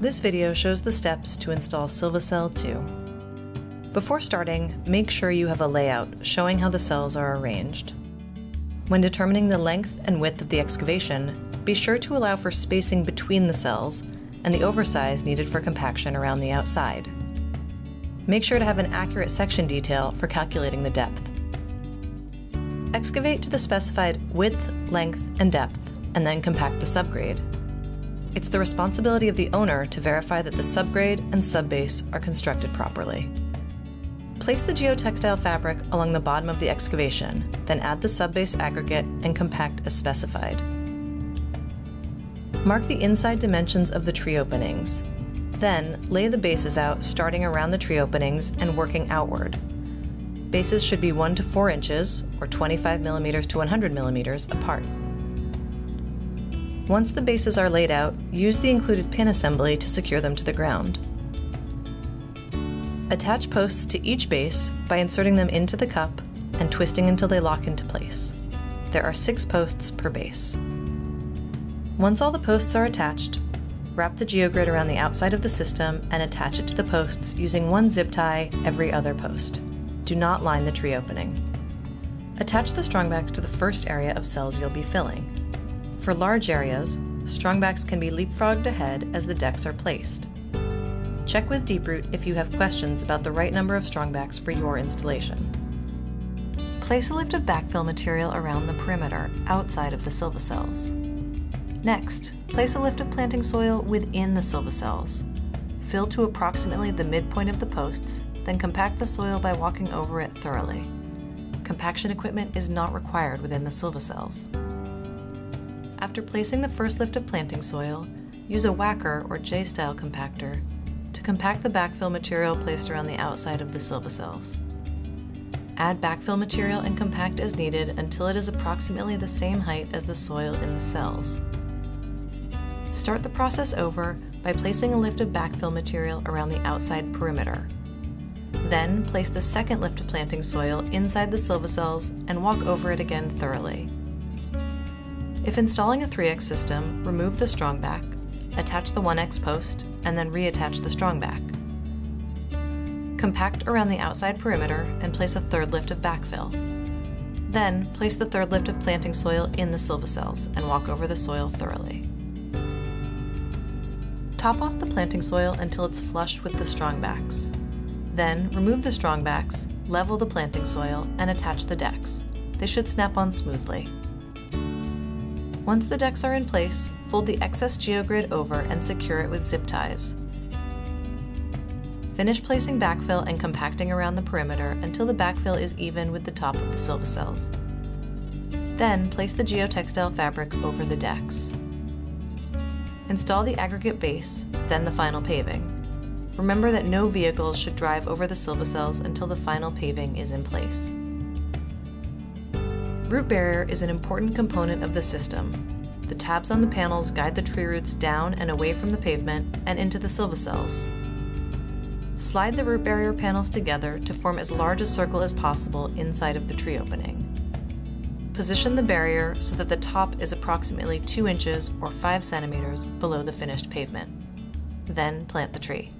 This video shows the steps to install Silva Cell 2. Before starting, make sure you have a layout showing how the cells are arranged. When determining the length and width of the excavation, be sure to allow for spacing between the cells and the oversize needed for compaction around the outside. Make sure to have an accurate section detail for calculating the depth. Excavate to the specified width, length, and depth, and then compact the subgrade. It's the responsibility of the owner to verify that the subgrade and subbase are constructed properly. Place the geotextile fabric along the bottom of the excavation, then add the subbase aggregate and compact as specified. Mark the inside dimensions of the tree openings. Then, lay the bases out starting around the tree openings and working outward. Bases should be 1 to 4 inches, or 25 millimeters to 100 millimeters, apart. Once the bases are laid out, use the included pin assembly to secure them to the ground. Attach posts to each base by inserting them into the cup and twisting until they lock into place. There are six posts per base. Once all the posts are attached, wrap the geogrid around the outside of the system and attach it to the posts using one zip tie every other post. Do not line the tree opening. Attach the strongbacks to the first area of cells you'll be filling. For large areas, strongbacks can be leapfrogged ahead as the decks are placed. Check with Deeproot if you have questions about the right number of strongbacks for your installation. Place a lift of backfill material around the perimeter outside of the silva cells. Next, place a lift of planting soil within the silva cells. Fill to approximately the midpoint of the posts, then compact the soil by walking over it thoroughly. Compaction equipment is not required within the Silva Cells. After placing the first lift of planting soil, use a whacker or J-style compactor to compact the backfill material placed around the outside of the Silva Cells. Add backfill material and compact as needed until it is approximately the same height as the soil in the cells. Start the process over by placing a lift of backfill material around the outside perimeter. Then place the second lift of planting soil inside the Silva Cells and walk over it again thoroughly. If installing a 3X system, remove the strongback, attach the 1X post, and then reattach the strongback. Compact around the outside perimeter and place a third lift of backfill. Then, place the third lift of planting soil in the Silva Cells and walk over the soil thoroughly. Top off the planting soil until it's flush with the strongbacks. Then, remove the strongbacks, level the planting soil, and attach the decks. They should snap on smoothly. Once the decks are in place, fold the excess geogrid over and secure it with zip ties. Finish placing backfill and compacting around the perimeter until the backfill is even with the top of the Silva Cells. Then place the geotextile fabric over the decks. Install the aggregate base, then the final paving. Remember that no vehicles should drive over the Silva Cells until the final paving is in place. Root barrier is an important component of the system. The tabs on the panels guide the tree roots down and away from the pavement and into the Silva Cells. Slide the root barrier panels together to form as large a circle as possible inside of the tree opening. Position the barrier so that the top is approximately 2 inches or 5 centimeters below the finished pavement. Then plant the tree.